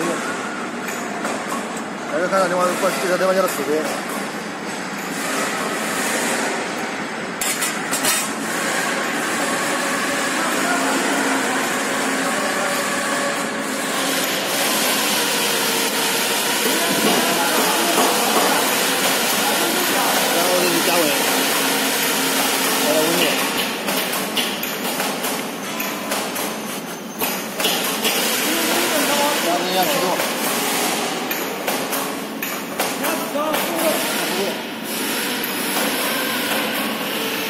可以。大家看到这帮过汽 然后人家启动。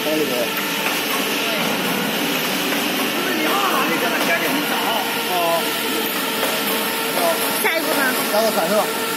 开这个。下一步呢？加个。闪射。